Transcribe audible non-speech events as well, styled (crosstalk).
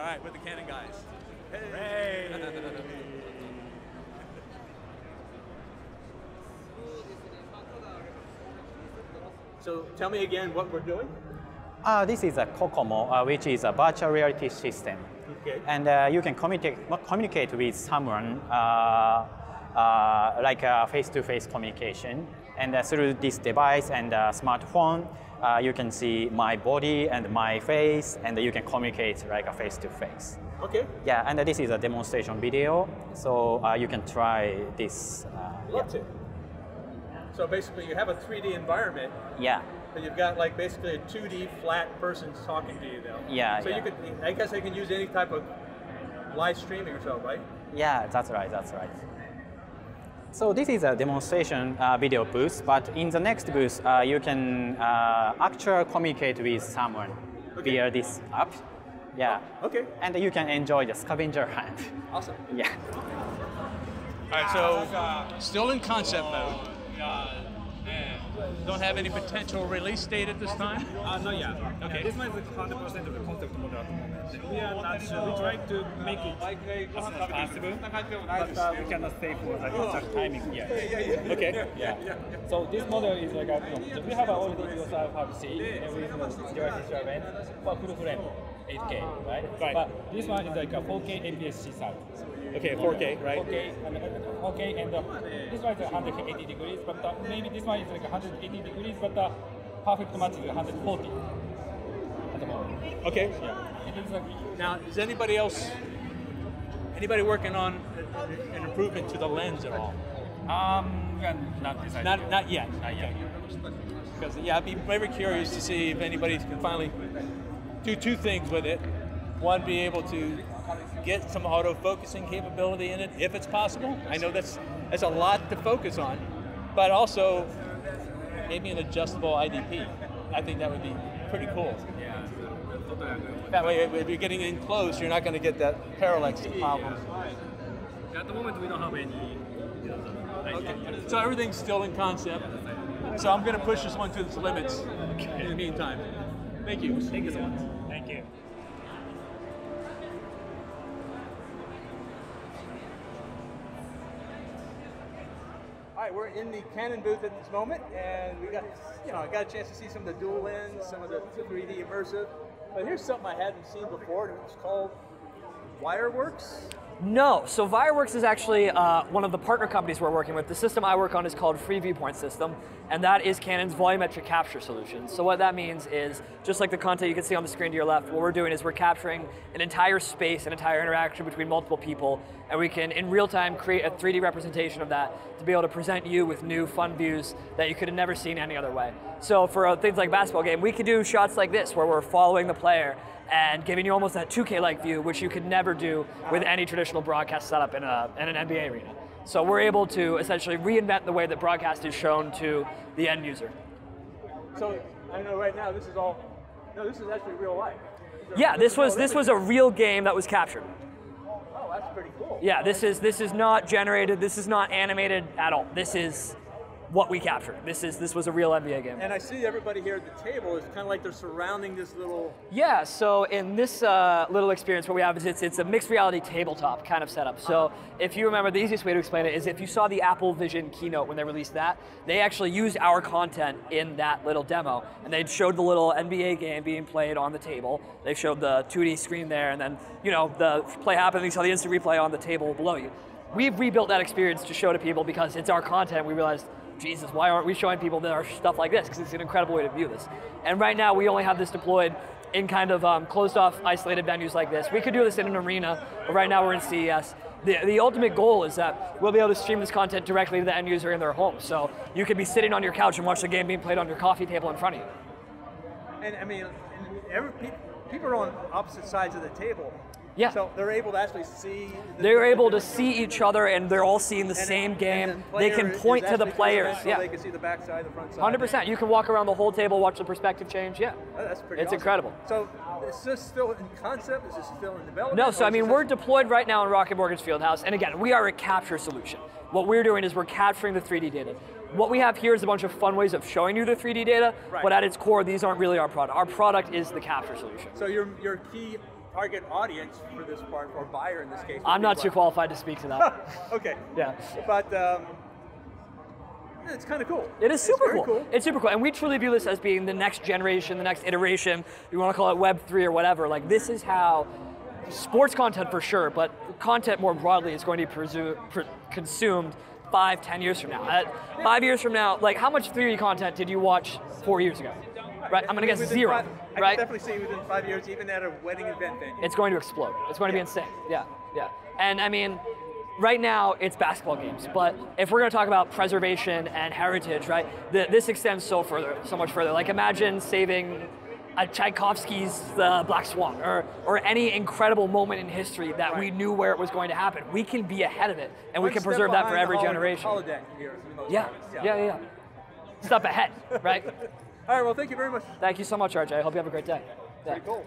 All right, with the Canon guys. So tell me again what we're doing. Uh, this is a Kokomo, uh, which is a virtual reality system. Okay. And uh, you can communicate, communicate with someone uh, uh, like a face-to-face communication. And uh, through this device and uh, smartphone, uh, you can see my body and my face, and you can communicate like a face-to-face. Okay. Yeah, and this is a demonstration video, so uh, you can try this. Uh, Love to. So basically, you have a 3D environment, yeah. but you've got like basically a 2D flat person talking to you now. Yeah, So yeah. you could, I guess, I can use any type of live streaming or so, right? Yeah, that's right, that's right. So this is a demonstration uh, video booth, but in the next booth, uh, you can uh, actually communicate with someone Okay. via this app. Yeah. Okay. And you can enjoy the scavenger hunt. (laughs) Awesome. yeah. All right, so still in concept mode. Don't have any potential release date at this time. Uh, not yet. Okay. This one is 100% of the concept model at the moment. We are not sure. We try to make it as much as possible, but uh, we cannot say for the exact timing yet. Okay. Yeah. So this model is like a, you know, we have already used our PUBG and we use zero digital event for full frame 8K, right? Right. But this one is like a 4K APS-C side. Okay, 4K, right? 4K and uh, 4K and uh, this one is 180 degrees, but uh, maybe this one is like 180 degrees, but the perfect match is 140 at the moment. Okay. Yeah. It is like Now, is anybody else, anybody working on an improvement to the lens at all? um not decided. Not, yet. not yet. Not yet. Because yeah, I'd be very curious to see if anybody can finally do two things with it. One, be able to get some auto focusing capability in it, if it's possible. I know that's that's a lot to focus on, but also maybe an adjustable IDP. I think that would be pretty cool. Yeah. That way, if you're getting in close, you're not going to get that parallax problem. At the moment, we don't have any. Okay. So everything's still in concept. So I'm going to push this one to its limits in the meantime. Thank you. Thank you so much. Thank you. All right, we're in the Canon booth at this moment, and we got, you know, I got a chance to see some of the dual lens, some of the 3D immersive. But here's something I hadn't seen before, and it's called Wireworks. No, so Vireworks is actually uh, one of the partner companies we're working with. The system I work on is called Free Viewpoint System, and that is Canon's volumetric capture solution. So what that means is, just like the content you can see on the screen to your left, what we're doing is we're capturing an entire space, an entire interaction between multiple people, and we can, in real time, create a 3D representation of that to be able to present you with new, fun views that you could have never seen any other way. So for uh, things like basketball game, we could do shots like this, where we're following the player, and giving you almost that 2K-like view, which you could never do with any traditional broadcast setup in, a, in an NBA arena. So we're able to essentially reinvent the way that broadcast is shown to the end user. So I know right now this is all, no, this is actually real life. Yeah, this was this was a real game that was captured. Oh, that's pretty cool. Yeah, this is this is not generated. This is not animated at all. This is what we captured. This is this was a real NBA game. And I see everybody here at the table is kind of like they're surrounding this little. Yeah, so in this uh, little experience, what we have is it's, it's a mixed reality tabletop kind of setup. So if you remember, the easiest way to explain it is if you saw the Apple Vision keynote when they released that, they actually used our content in that little demo. And they showed the little NBA game being played on the table. They showed the 2D screen there, and then, you know, the play happened, and you saw the instant replay on the table below you. We've rebuilt that experience to show to people because it's our content. We realized Jesus, why aren't we showing people that are stuff like this? Because it's an incredible way to view this. And right now, we only have this deployed in kind of um, closed off, isolated venues like this. We could do this in an arena, but right now we're in CES. The, the ultimate goal is that we'll be able to stream this content directly to the end user in their home. So you could be sitting on your couch and watch the game being played on your coffee table in front of you. And I mean, and every, people are on opposite sides of the table. Yeah. So they're able to actually see. the- They're able to see each other and they're all seeing the and- same game. the They can point to the players. so Yeah. They can see the back side, the front side. 100%. You can walk around the whole table, watch the perspective change. Yeah. Oh, That's pretty It's awesome. incredible. So is this still in concept? Is this still in development? No, so I mean, we're deployed right now in Rocket Mortgage Fieldhouse, and again, we are a capture solution. What we're doing is we're capturing the 3D data. What we have here is a bunch of fun ways of showing you the 3D data, Right. but at its core, these aren't really our product. Our product is the capture solution. So your your key target audience for this part, or buyer in this case? I'm not too qualified to speak to that. (laughs) okay. yeah. But um, it's kind of cool. It is super cool. cool. It's super cool. And we truly view this as being the next generation, the next iteration. You want to call it Web 3 or whatever. Like, this is how sports content for sure, but content more broadly is going to be presu- pr- consumed five, ten years from now. At five years from now, like, how much 3D content did you watch four years ago? Right? I'm going to guess zero. five- I right? can definitely see within five years, even at a wedding event venue. it's going to explode. It's going to be insane. Yeah, yeah. And I mean, right now it's basketball games, but if we're going to talk about preservation and heritage, right, th- this extends so further, so much further. Like imagine saving a Tchaikovsky's The Black Swan, or or any incredible moment in history that we knew where it was going to happen. We can be ahead of it, and we can preserve that for every generation. holodeck here, Yeah, yeah, yeah, yeah. Step ahead, right? (laughs) All right, well, thank you very much. Thank you so much, RJ. I hope you have a great day. Pretty cool.